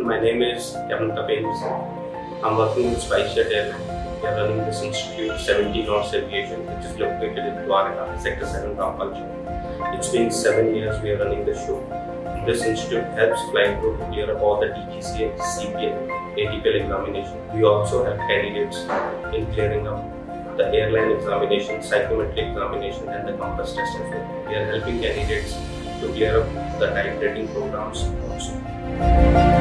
My name is Captain Kapil I'm working with SpiceJet Airline. We are running this institute, 70 Knots Aviation, which is located in Dwarka, Sector 7, Rampalji. It's been seven years we are running this show. This institute helps flying crew to clear up all the DGCA, CPL, ATPL examination. We also help candidates in clearing up the airline examination, psychometric examination, and the compass test as well. We are helping candidates to clear up the type rating programs also.